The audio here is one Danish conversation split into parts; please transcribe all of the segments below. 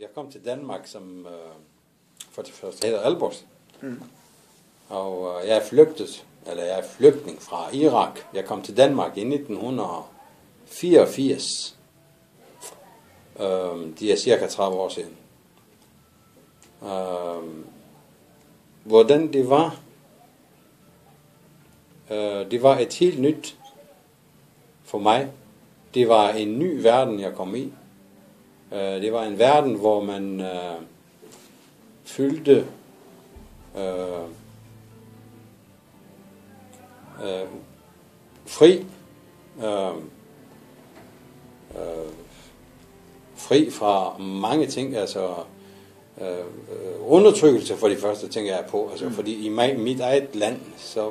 Jeg kom til Danmark som, øh, for det første hedder Albers. Mm. Og øh, jeg er flygtet, eller jeg er flygtning fra Irak. Jeg kom til Danmark i 1984. Øh, de er cirka 30 år siden. Øh, hvordan det var, øh, det var et helt nyt for mig. Det var en ny verden, jeg kom i. Øh, det var en verden, hvor man øh, fyldte øh, øh, fri, øh, øh, fri fra mange ting, altså øh, undertrykkelse for de første ting, jeg er på, altså mm. fordi i mig, mit eget land, så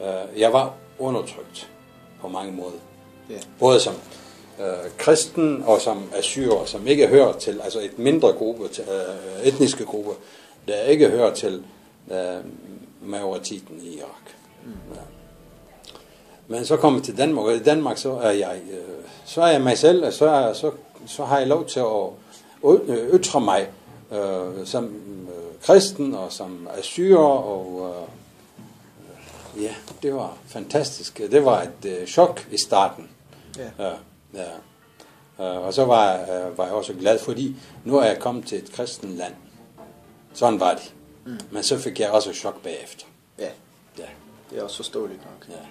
øh, jeg var undertrykt på mange måder. Yeah. Både som øh, kristen og som assyrer, som ikke hører til, altså et mindre gruppe, til, øh, etniske gruppe, der ikke hører til øh, majoriteten i Irak. Mm. Ja. Men så kommer til Danmark, og i Danmark så er jeg, øh, så er jeg mig selv, og så, er, så, så har jeg lov til at ytre mig øh, som øh, kristen og som assyrer, og øh, ja, det var fantastisk. Det var et øh, chok i starten. Ja. Ja, ja. Øh, og så var jeg, øh, var jeg også glad, fordi nu er jeg kommet til et kristen land. Sådan var det. Mm. Men så fik jeg også chok bagefter. Ja. ja. Det er også forståeligt nok. Ja.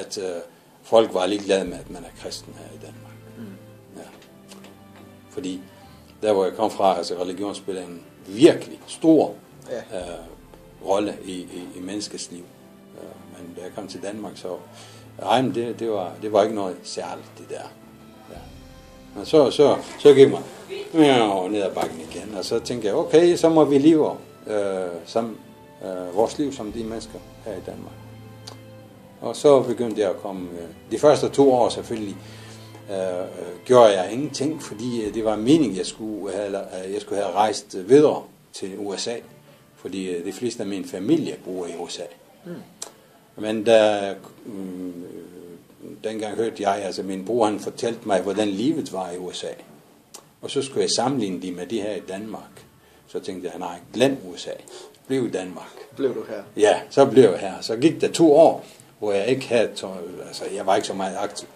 At øh, folk var ligeglade med, at man er kristen her i Danmark. Mm. Ja. Fordi der hvor jeg kom fra, altså religion spiller en virkelig stor ja. øh, rolle i, i, i menneskets liv. Øh, men da jeg kom til Danmark, så Nej, men det, det, var, det var ikke noget særligt, det der. Ja. Men så, så, så gik man ja, ned ad bakken igen, og så tænkte jeg, okay, så må vi leve øh, som, øh, vores liv som de mennesker her i Danmark. Og så begyndte jeg at komme, øh, de første to år selvfølgelig, øh, øh gjorde jeg ingenting, fordi øh, det var meningen, jeg skulle have, øh, jeg skulle have rejst øh, videre til USA, fordi øh, de fleste af min familie bor i USA. Mm. Men da, mm, dengang hørte jeg, altså min bror han fortalte mig, hvordan livet var i USA. Og så skulle jeg sammenligne det med det her i Danmark. Så tænkte jeg, nej, glem USA. Bliv i Danmark. Blev du her? Ja, så blev jeg her. Så gik der to år, hvor jeg ikke havde, altså jeg var ikke så meget aktiv.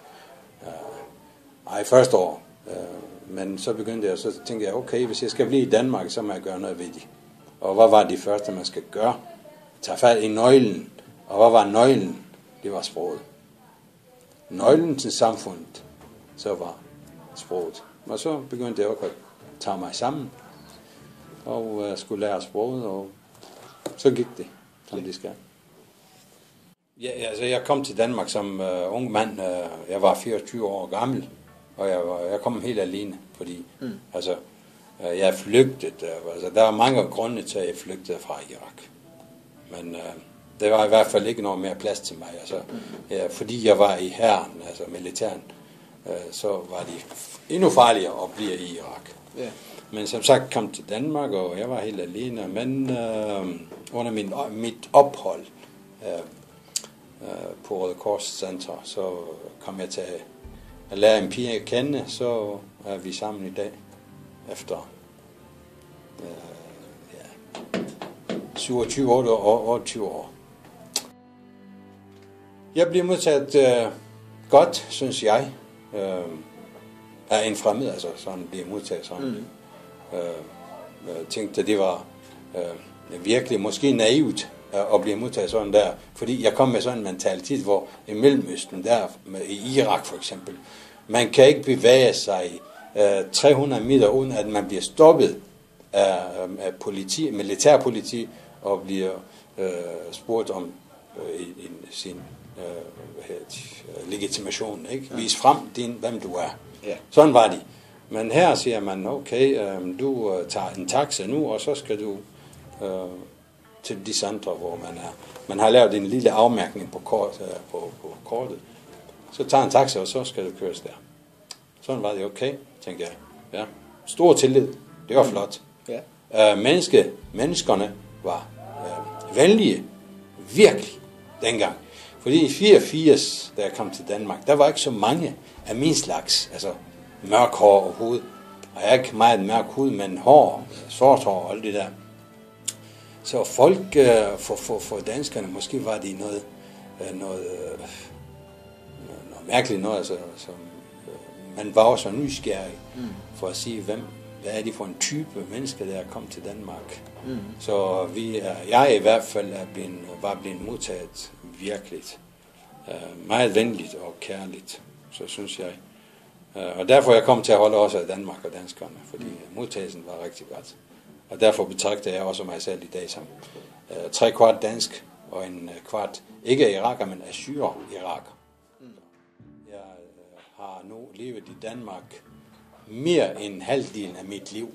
Nej, første år. Øh, men så begyndte jeg, så tænkte jeg, okay, hvis jeg skal blive i Danmark, så må jeg gøre noget ved det. Og hvad var det første, man skal gøre? Tag fat i nøglen. Og hvad var nøglen? Det var sproget. Nøglen til samfundet, så var sproget. Og så begyndte jeg også at tage mig sammen, og uh, skulle lære sproget, og så gik det, som det skal. Ja, altså jeg kom til Danmark som uh, ung mand. Uh, jeg var 24 år gammel. Og jeg, jeg kom helt alene, fordi mm. altså, øh, jeg flygtet. Øh, altså, der er mange grunde til, at jeg flygtede fra Irak. Men uh, der var i hvert fald ikke noget mere plads til mig. Altså, ja, fordi jeg var i herren, altså militæren, uh, så var det endnu farligere at blive i Irak. Yeah. Men som sagt kom til Danmark, og jeg var helt alene. Men uh, under min, mit ophold uh, uh, på Røde Kors Center, så kom jeg til at lære en pige at kende, så er vi sammen i dag efter øh, ja, 27 år og 28 år. Jeg bliver modtaget øh, godt, synes jeg, øh, af en fremmed, altså sådan bliver modtaget sådan. Mm. Øh, jeg tænkte, at det var øh, virkelig måske naivt at blive modtaget sådan der, fordi jeg kom med sådan en mentalitet, hvor i Mellemøsten, der i Irak for eksempel, man kan ikke bevæge sig uh, 300 meter uden at man bliver stoppet af, af politi, militærpoliti og bliver uh, spurgt om i, i sin uh, legitimation. Ikke? Vis frem, din, hvem du er. Ja. Sådan var de. Men her siger man, okay, um, du uh, tager en taxa nu, og så skal du uh, til de centre, hvor man er. Man har lavet en lille afmærkning på, kort, uh, på, på kortet. Så tager en taxa, og så skal du køres der. Sådan var det okay, tænkte jeg. Ja. Stor tillid. Det var mm. flot. Ja. Uh, menneske, menneskerne var uh, venlige. Virkelig. Dengang. Fordi i 84, da jeg kom til Danmark, der var ikke så mange af min slags. Altså mørk hår og hoved. Og jeg er ikke meget mørk hud, men hår, sort hår og alt det der. Så folk, øh, for, for, for danskerne, måske var det noget, øh, noget, øh, noget mærkeligt noget, altså, som, man var også nysgerrig mm. for at sige, hvem, hvad er det for en type mennesker, der er kommet til Danmark. Mm. Så vi er, jeg i hvert fald er blevet, var blevet modtaget virkelig øh, meget venligt og kærligt, så synes jeg. Øh, og derfor er jeg kommet til at holde også af Danmark og danskerne, fordi mm. modtagelsen var rigtig godt. Og derfor betragter jeg også mig selv i dag som øh, tre kvart dansk og en kvart, ikke iraker, men assyrer iraker. Mm. Jeg har nu levet i Danmark mere end halvdelen af mit liv.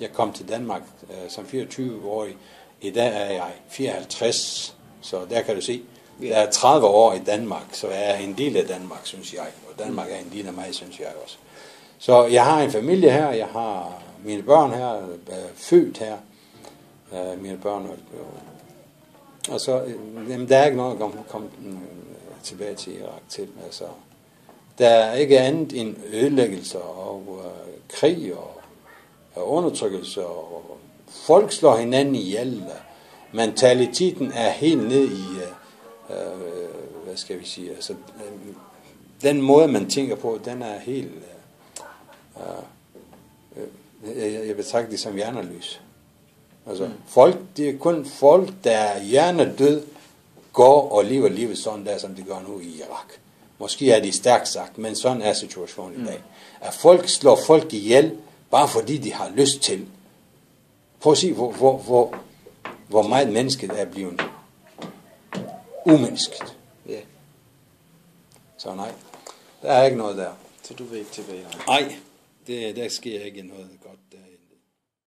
Jeg kom til Danmark øh, som 24-årig. I dag er jeg 54, så der kan du se, jeg er 30 år i Danmark, så jeg er en del af Danmark, synes jeg. Og Danmark er en del af mig, synes jeg også. Så jeg har en familie her, jeg har mine børn her, er født her, øh, mine børn. Og så, øh, jamen, der er ikke noget at komme, komme øh, tilbage til Irak til. Altså, der er ikke andet end ødelæggelser og uh, krig og, og undertrykkelse og folk slår hinanden ihjel. Mentaliteten er helt ned i, uh, uh, hvad skal vi sige, altså, uh, den måde man tænker på, den er helt, uh, uh, jeg, jeg betragter det som hjernerløs. Altså, mm. folk, det er kun folk, der er hjernedød, går og lever livet sådan der, som de gør nu i Irak. Måske er det stærkt sagt, men sådan er situationen mm. i dag. At folk slår folk ihjel, bare fordi de har lyst til. Prøv at se, hvor, hvor, hvor, hvor meget mennesket er blevet umennesket. Ja. Yeah. Så nej, der er ikke noget der. Så du vil ikke tilbage? Nej, det, der sker ikke noget.